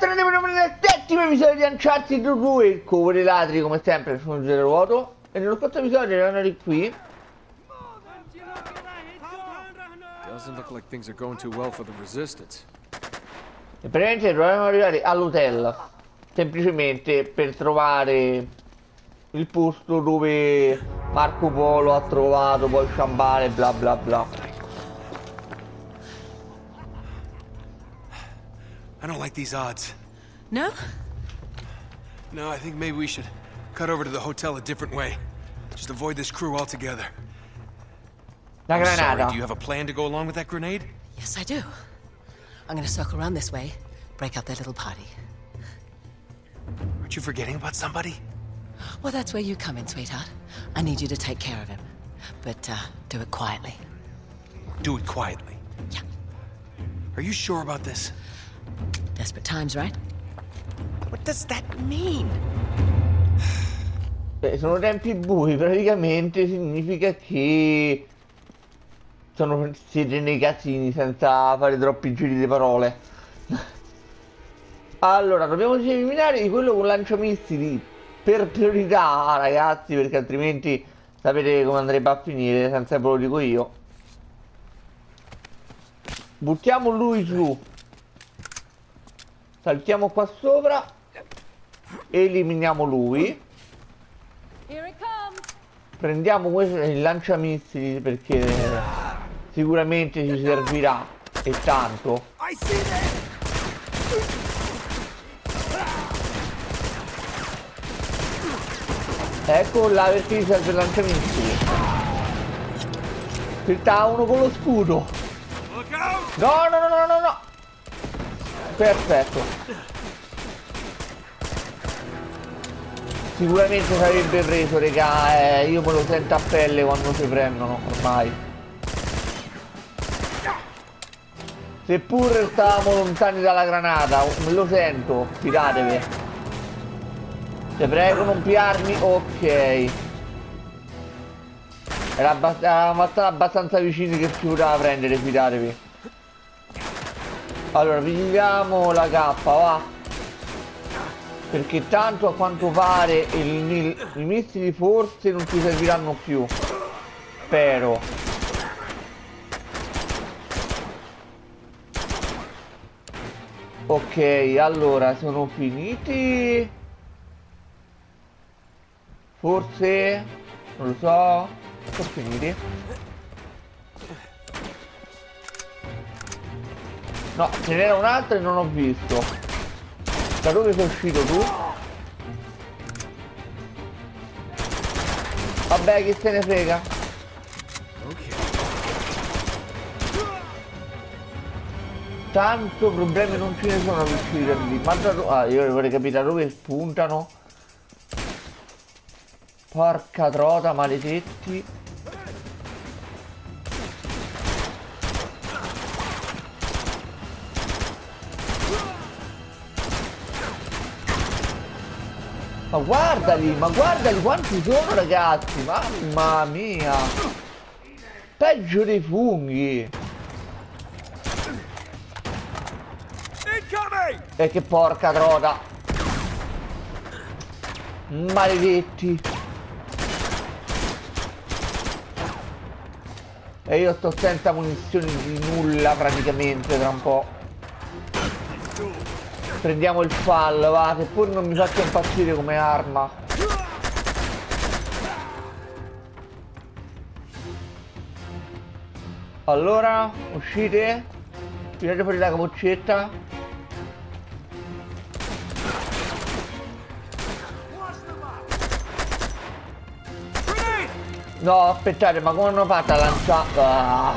bentornati nel settimo episodio di Uncharted 2 Il covo dei ladri come sempre sono Gelo Vuoto. E nello scorso episodio erano di qui. E praticamente dovevamo arrivare all'hotel Semplicemente per trovare il posto dove Marco Polo ha trovato poi Shambhala e bla bla bla I don't like these odds. No? No, I think maybe we should cut over to the hotel a different way. Just avoid this crew altogether. La I'm sorry, granata do you have a plan to go along with that grenade? Yes, I do. I'm gonna circle around this way, break up their little party. Aren't you forgetting about somebody? Well, that's where you come in, sweetheart. I need you to take care of him. But, uh, do it quietly. Do it quietly. Yeah. Are you sure about this? Desperate times, right? What does that mean? Beh, sono tempi bui, praticamente significa che sono, siete nei casini senza fare troppi giri di parole. allora, dobbiamo eliminare quello con lanciamissili per priorità, ragazzi, perché altrimenti sapete come andrebbe a finire, senza ve lo dico io. Buttiamo lui giù. Saltiamo qua sopra. Eliminiamo lui. Prendiamo questo il lanciamissili perché sicuramente ci servirà e tanto. Ecco là perché ci serve il lanciamissili. Aspetta uno con lo scudo. No, no, no, no, no, no. Perfetto. Sicuramente sarebbe preso, regà. Eh, io me lo sento a pelle quando si prendono, ormai. Seppur stavamo lontani dalla granata, me lo sento, fidatevi. Ti prego non piarmi, ok. Era abbast abbastanza, abbastanza vicini che si poteva prendere, fidatevi. Allora, pigliamo la K, va. Perché tanto a quanto pare il, il, i missili forse non ci serviranno più. Spero. Ok, allora sono finiti. Forse non lo so. Sono finiti. No, ce n'era un altro e non ho visto. Da dove sei uscito tu? Vabbè, chi se ne frega? Tanto problemi non ce ne sono ad uscire lì. Ma da dove... Ah, io vorrei capire da dove spuntano. Porca trota, maledetti. Ma guardali, ma guardali quanti sono ragazzi, mamma mia. Peggio dei funghi. E che porca droga. Maledetti. E io sto senza munizioni di nulla praticamente tra un po'. Prendiamo il fallo, va, che pur non mi faccia impazzire come arma. Allora, uscite. Tirate fuori la capoccetta. No, aspettate, ma come hanno fatto a lanciare? Ah.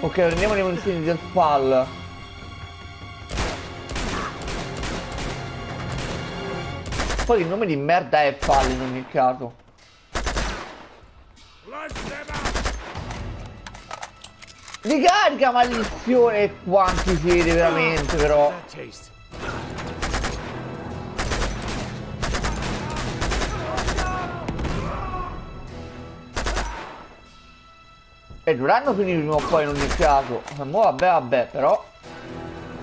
Ok, prendiamo le munizioni del fall. Poi il nome di merda è fall in ogni caso. Ricarica maledizione quanti siete veramente però. E dovranno finire prima o poi in ogni caso. Ma vabbè vabbè però.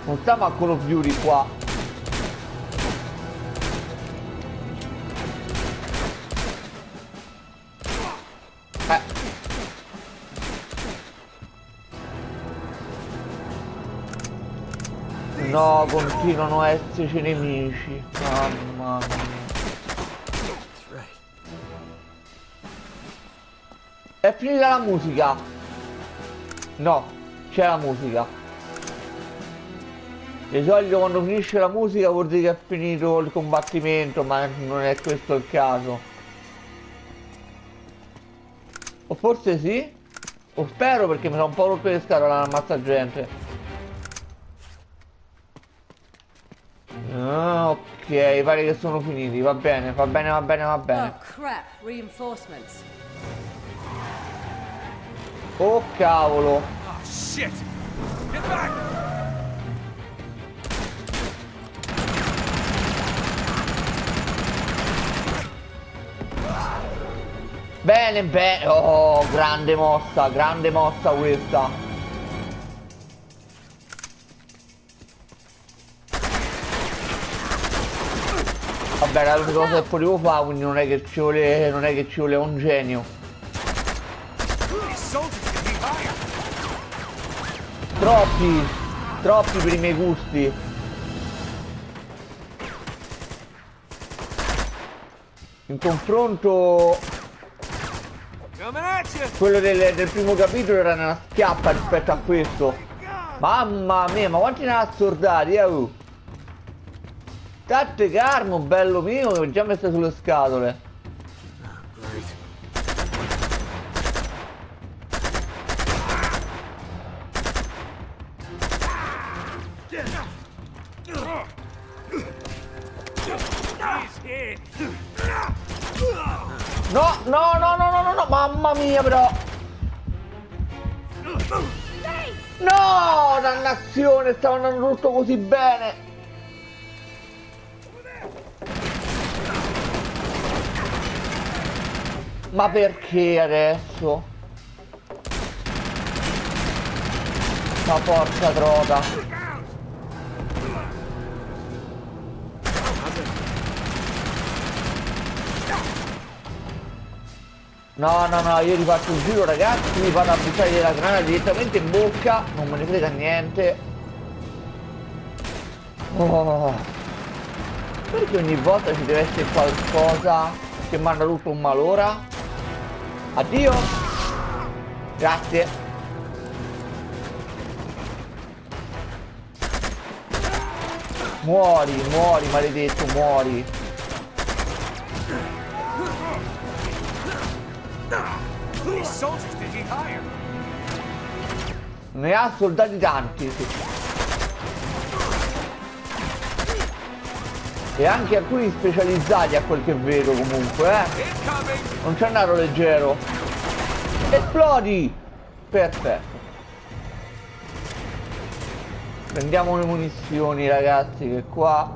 Non stiamo a Call of Duty qua. No, continuano a esserci nemici. Mamma mia. È finita la musica. No, c'è la musica. Di solito quando finisce la musica vuol dire che è finito il combattimento, ma non è questo il caso. O forse sì? O spero perché mi sono un po' rotto le scatole ammazza gente. Ah, ok, pare che sono finiti, va bene, va bene, va bene, va bene. Oh crap, reinforcements. Oh cavolo. Oh, shit! Get back! Bene, bene. Oh, grande mossa, grande mossa questa. Vabbè, era l'unica cosa che potevo fare, quindi non è che ci vuole, non è che ci vuole un genio. Troppi, troppi per i miei gusti. In confronto quello del, del primo capitolo era una schiappa rispetto a questo. Mamma mia, ma quanti ne ha assordati, eh? State calmo, bello mio, che ho già messo sulle scatole. No, no, no, no, no, no, no, mamma mia però. No, dannazione, stava andando tutto così bene. Ma perché adesso? Ma porca trota. No, no, no, io rifaccio un giro ragazzi, mi vado a buttare la granata direttamente in bocca, non me ne frega niente. Oh. Perché ogni volta ci deve essere qualcosa che manda tutto un malora? Addio! Grazie. Muori, muori, maledetto, muori. Ne ha soldati tanti. sì. E anche alcuni specializzati a quel che vedo comunque, eh. Non c'è andato leggero. Esplodi! Perfetto. Prendiamo le munizioni ragazzi che qua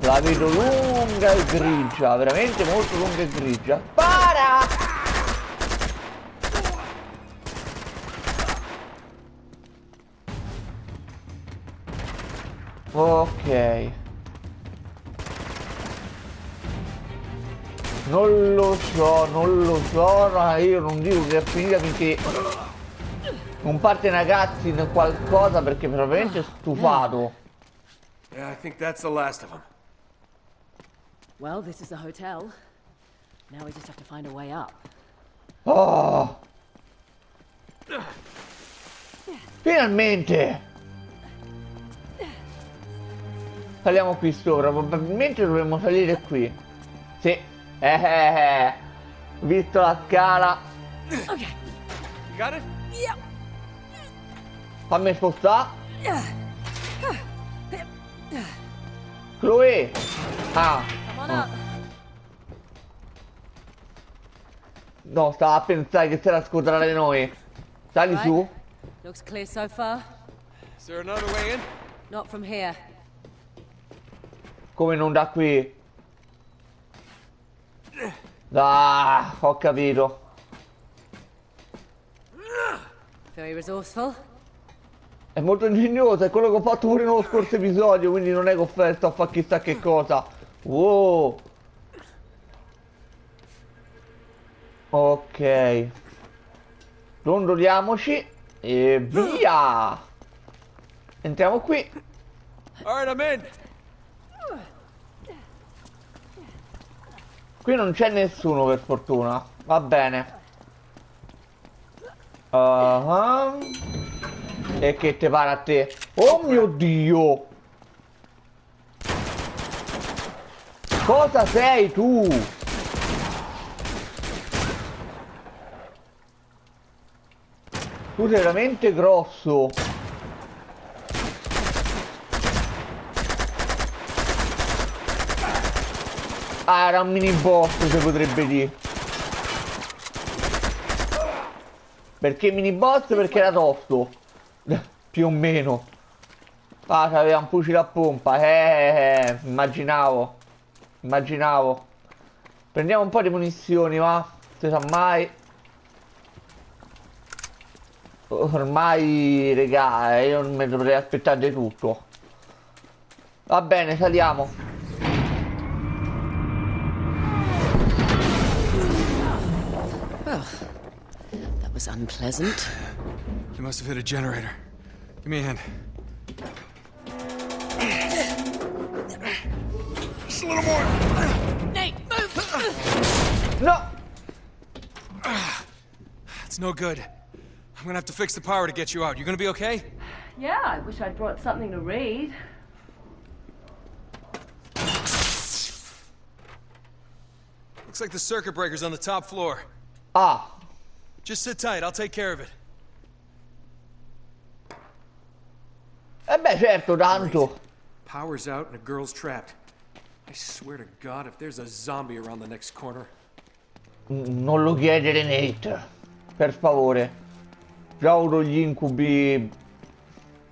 la vedo lunga e grigia, veramente molto lunga e grigia. Spara! Ok. Non lo so, non lo so, ma io non dico che è finita finché non parte una cutscene qualcosa perché veramente stufato. Yeah, I think that's the last of them. Well, this is the hotel. Now we just have to find a way up. Oh! Finalmente! Saliamo qui sopra, probabilmente dovremmo salire qui. Sì. Eh, eh, eh. Visto la scala. Okay. You got it? Yep. Fammi spostare. Chloe! Ah! Come on up. No, stava a pensare che si era squadrare noi. Sali Right. su. Looks clear so far. Is there another way in? Not from here. Come non da qui? Ah, ho capito. Very resourceful. È molto ingegnoso, è quello che ho fatto pure nello scorso episodio, quindi non è che ho fatto a fare chissà che cosa. Wow. Ok. Rondoliamoci e via. Entriamo qui. All right, I'm in. Qui non c'è nessuno per fortuna. Va bene. Uh E che te pare a te? Oh mio dio! Cosa sei tu? Tu sei veramente grosso. Ah, era un mini boss, si potrebbe dire. Perché mini boss? Perché era tosto. Più o meno. Ah, c'aveva un fucile a pompa. Eh, eh, eh, immaginavo. Immaginavo. Prendiamo un po' di munizioni, va. Si sa mai. Ormai, regà, io non mi dovrei aspettare di tutto. Va bene, saliamo. Was unpleasant. You must have hit a generator. Give me a hand. Just a little more. Nate, move! No! It's no good. I'm gonna have to fix the power to get you out. You gonna be okay? Yeah, I wish I'd brought something to read. Looks like the circuit breaker's on the top floor. Ah, Just sit tight, I'll take care of it. E beh certo, tanto. Power's out and a girl's trapped. I swear to God, if there's a zombie around the next corner. Non lo chiedere Nate. Per favore. Già avuto gli incubi.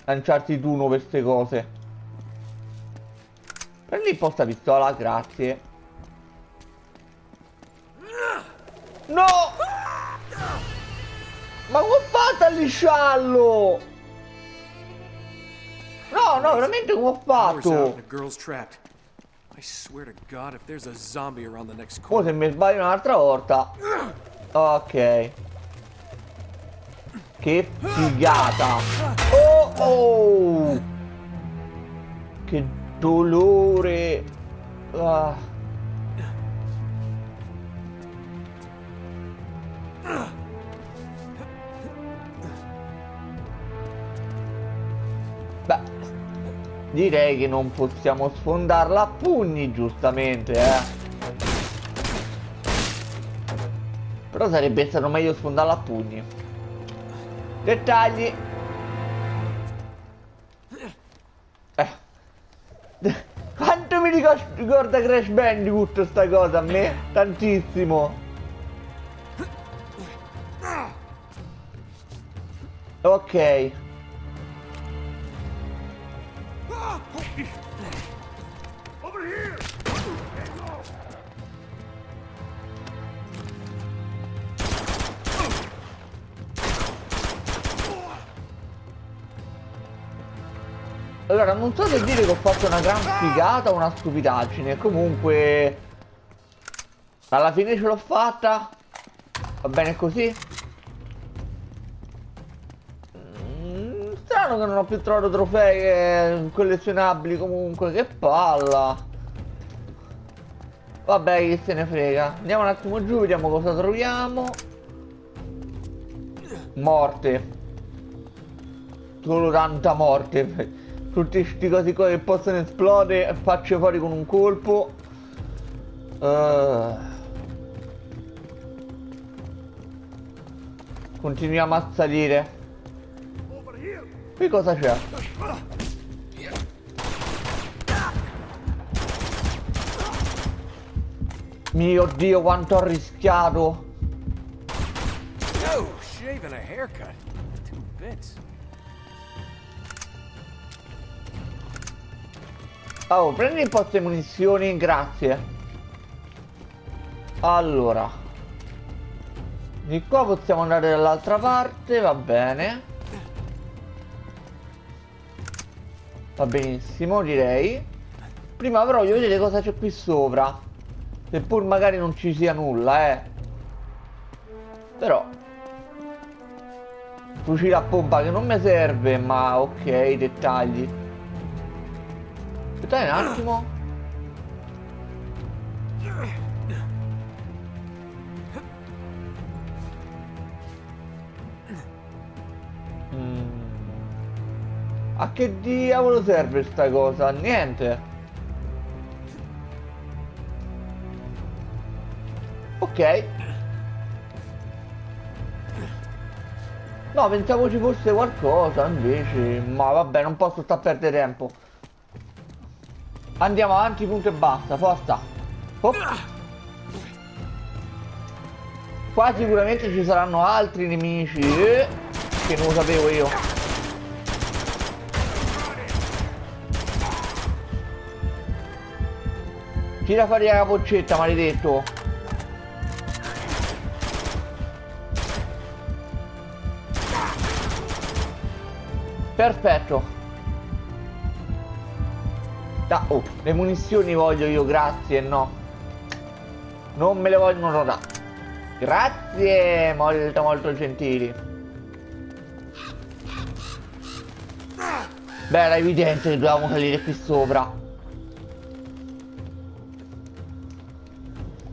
Lanciarti tu uno per queste cose. Prendi un po' sta pistola, grazie. No! Ma come ho fatto a lisciarlo? No, no, veramente trapped. I swear to God, if there's a zombie around the next corner. se mi sbaglio un'altra volta. Ok. Che figata. Oh oh. Che dolore. Ah. Beh, direi che non possiamo sfondarla a pugni, giustamente, eh. Però sarebbe stato meglio sfondarla a pugni. Dettagli. Eh. Quanto mi ricor- ricorda Crash Bandicoot sta cosa a me? Tantissimo. Ok. Allora, non so se dire che ho fatto una gran figata o una stupidaggine. Comunque, alla fine ce l'ho fatta. Va bene così. Mm, strano che non ho più trovato trofei eh, collezionabili comunque. Che palla. Vabbè, che se ne frega. Andiamo un attimo giù, vediamo cosa troviamo. Morte. Solo tanta morte. Tutti sti cosi qua che possono esplodere e faccio fuori con un colpo. Uh. Continuiamo a salire. Qui cosa c'è? Mio dio quanto ho rischiato No, shaving a haircut. Two bits. Oh, prendi un po' queste munizioni, grazie. Allora. Di qua possiamo andare dall'altra parte, va bene. Va benissimo, direi. Prima però voglio vedere cosa c'è qui sopra. Seppur magari non ci sia nulla, eh. Però. Fucile a pompa che non mi serve, ma ok, dettagli. Aspettate un attimo. Mm. A che diavolo serve sta cosa? Niente. Ok. No, pensavo ci fosse qualcosa, invece... Ma vabbè, non posso stare a perdere tempo. Andiamo avanti, punto e basta, forza. Oh. Qua sicuramente ci saranno altri nemici. Eh, che non lo sapevo io. Tira fuori la capoccetta, maledetto. Perfetto. Da, oh, le munizioni voglio io, grazie, no. Non me le vogliono dare. Grazie, molto molto gentili. Beh, era evidente che dovevamo salire qui sopra.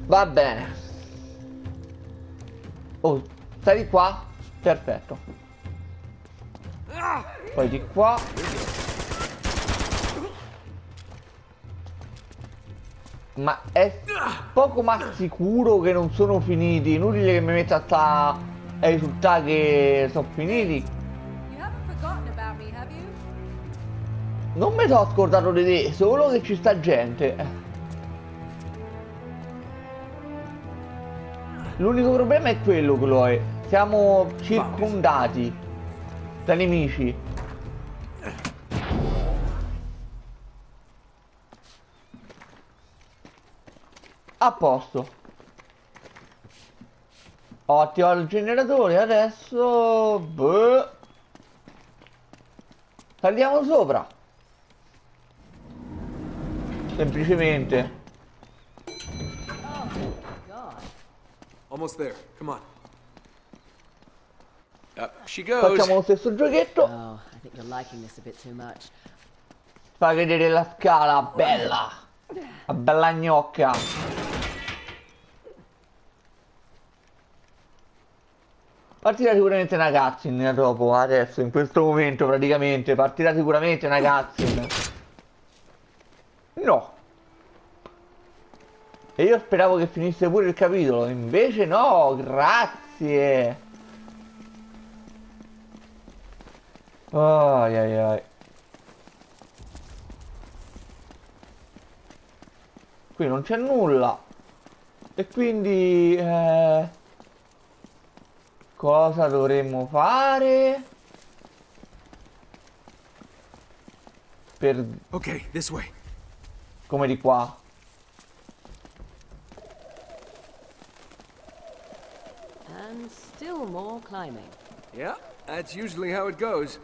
Va bene. Oh, stai qua? Perfetto. Poi di qua. Ma è poco ma sicuro che non sono finiti. Inutile che mi metta a risultare che sono finiti. Non mi sono scordato di te, solo che ci sta gente. L'unico problema è quello, Chloe. Siamo circondati da nemici. A posto. Ho attivato il generatore, adesso... Boh. Saliamo sopra. Semplicemente. Almost there. Come on. Up she goes. Facciamo lo stesso giochetto. Oh, I think you're liking this a bit too much. Fa vedere la scala, bella. La bella gnocca. Partirà sicuramente una cutscene dopo, adesso, in questo momento praticamente. Partirà sicuramente una cutscene. No. E io speravo che finisse pure il capitolo, invece no, grazie. Ai ai ai. Qui non c'è nulla. E quindi... Eh, cosa dovremmo fare? Per... Okay, this way. come di qua. And still more climbing. Yeah, that's usually how it goes.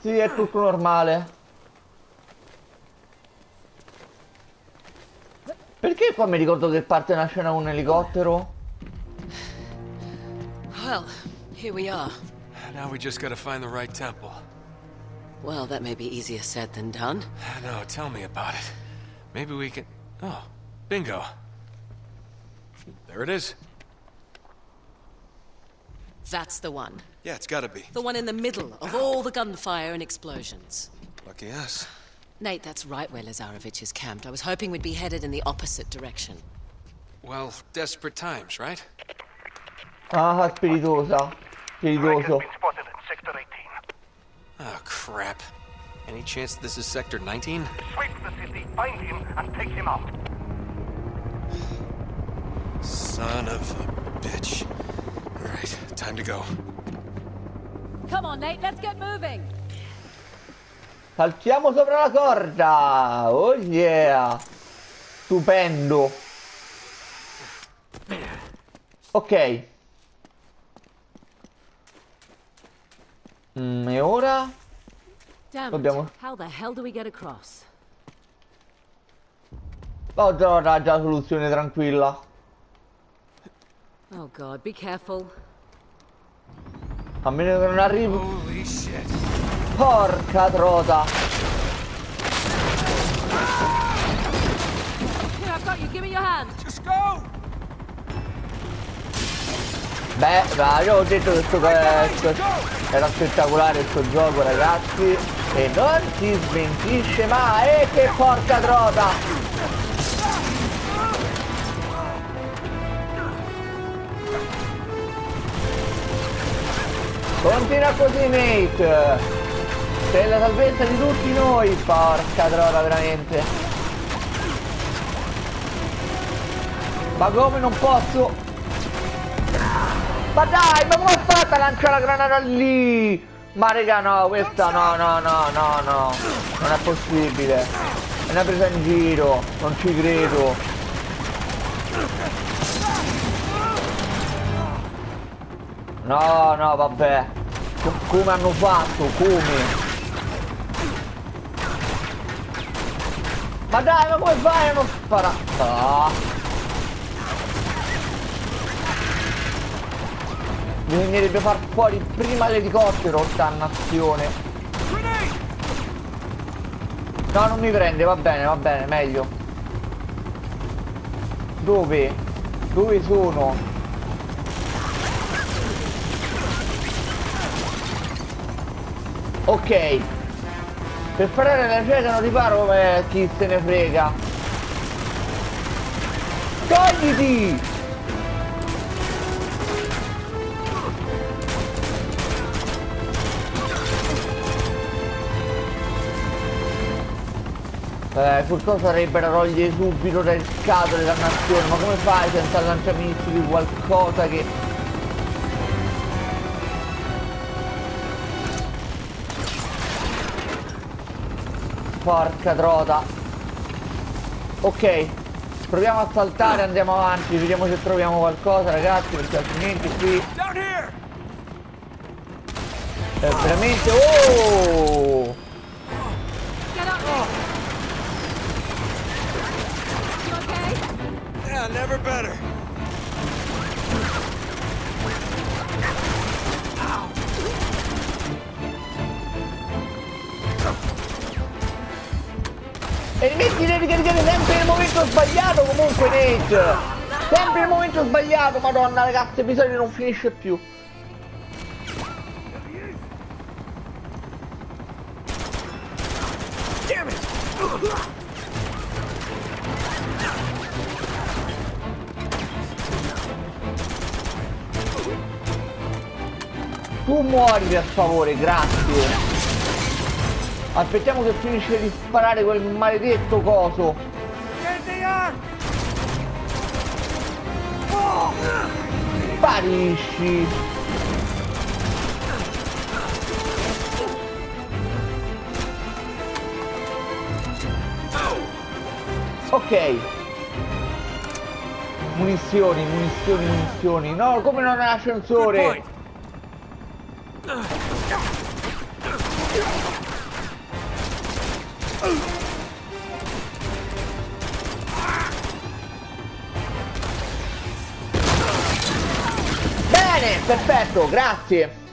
Sì, è tutto normale. Perché qua mi ricordo che parte una scena con un elicottero? Here we are. Now we just gotta find the right temple. Well, that may be easier said than done. No, tell me about it. Maybe we can... Oh, bingo. There it is. That's the one. Yeah, it's gotta be. The one in the middle of all the gunfire and explosions. Lucky us. Nate, that's right where Lazarevich is camped. I was hoping we'd be headed in the opposite direction. Well, desperate times, right? Ah, spiritosa. Spiritoso. been spotted in Sector 18. Oh, crap. Any chance this is Sector 19? Sweep the city, find him, and take him out. Son of a bitch. Alright, time to go. Come on, Nate, let's get moving. Saltiamo sopra la corda! Oh yeah! Stupendo! Ok. Mm, e ora? Dobbiamo- it. How the hell do we get across? Ho già già la soluzione tranquilla. Oh god, be careful. A meno che non shit. Porca trota. Here, I've got you. Give me your hand. Just go! Beh, dai, io ho detto che sto questo era spettacolare questo gioco ragazzi e non si smentisce mai, eh, che porca trota! Continua così Nate! Sei la salvezza di tutti noi, porca trota veramente! Ma come non posso? Ma dai, ma come ho fatto a lanciare la granata lì? Ma raga no, questa no, no, no, no, no. Non è possibile. È una presa in giro, non ci credo. No, no, vabbè. Co- come hanno fatto? Come? Ma dai, ma come fai a non sparare? Ah. Bisognerebbe far fuori prima l'elicottero, dannazione. No, non mi prende, va bene, va bene, meglio. Dove? Dove sono? Ok. Per fare la cena non riparo eh, chi se ne frega. Togliti! Eh, purtroppo sarebbero togliere subito dal scatole dannazione, ma come fai senza lanciamissili di qualcosa che... Porca trota. Ok, proviamo a saltare, andiamo avanti, vediamo se troviamo qualcosa ragazzi, perché altrimenti qui è veramente... Oh! Get up. You okay? Yeah, never better. E rimetti devi caricare sempre nel momento sbagliato comunque Nate! Sempre nel momento sbagliato, madonna ragazzi, l'episodio non finisce più. Muori per favore, grazie. Aspettiamo che finisce di sparare quel maledetto coso. Sparisci. Ok. Munizioni, munizioni, munizioni. No, come non è l'ascensore? Perfetto, grazie.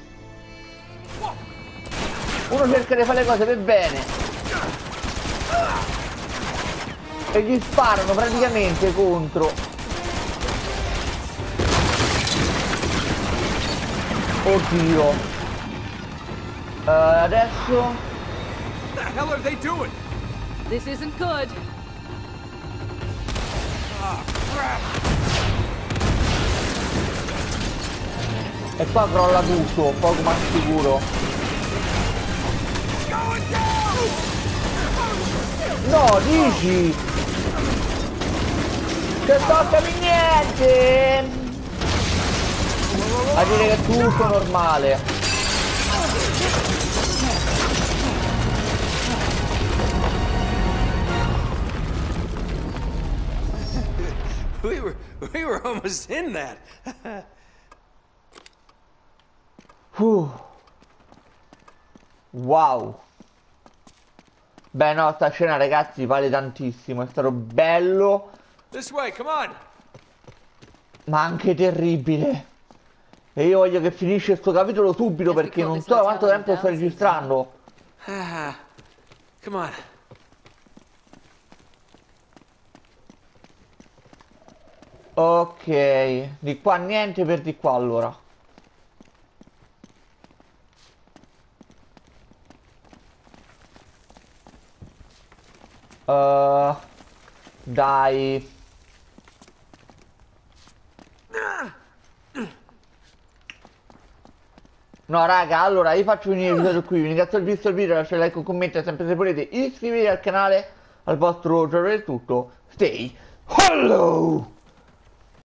Uno cerca di fare le cose per bene. E gli sparano praticamente contro. Oddio. Eh, adesso... What the hell are they doing? This isn't good. E qua crolla tutto, poco ma sicuro. No, dici! Che toccami niente! A dire che è tutto normale. We were we were almost in that. Uh. Wow. Beh no, sta scena ragazzi vale tantissimo, è stato bello, This way, come on! ma anche terribile. E io voglio che finisce sto capitolo subito perché non so da quanto tempo sto registrando. Ah, come on. Ok, di qua niente per di qua allora. Uh, dai. No raga, allora io faccio il video qui, vi ringrazio per visto il video, lasciate like, un commento sempre se volete iscrivetevi al canale, al vostro giorno è tutto. Stay hello!